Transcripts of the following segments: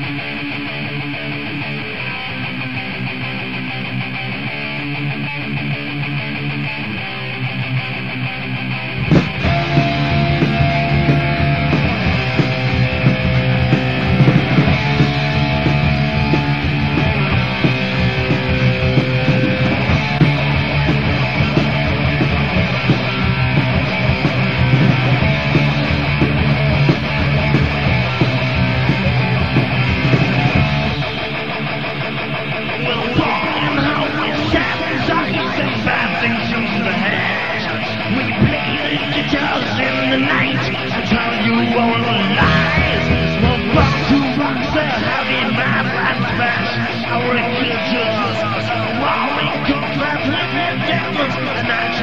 Thank you.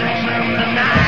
Christmas tonight.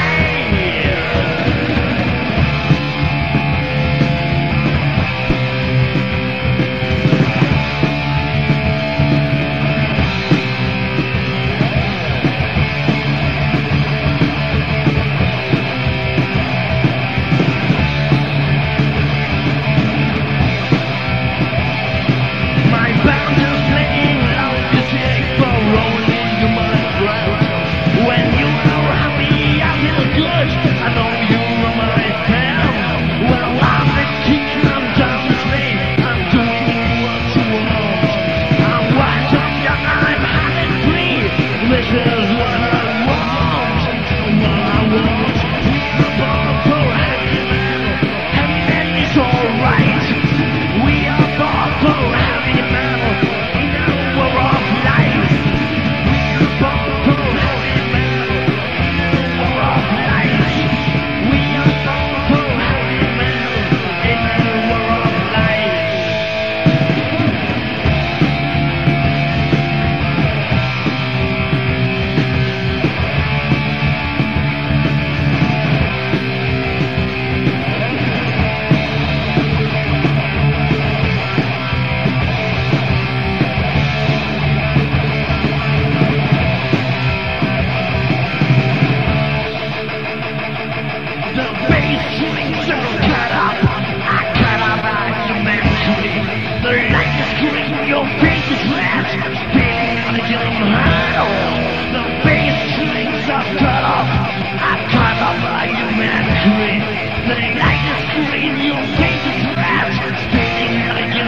Are Like a screen, your face is red Spitting like a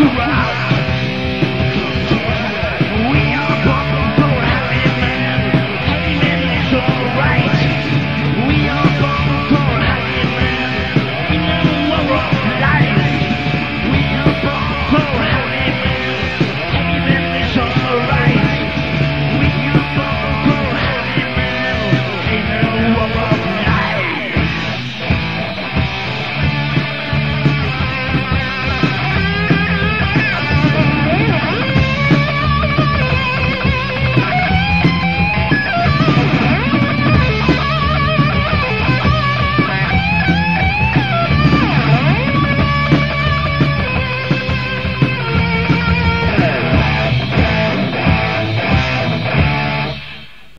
Two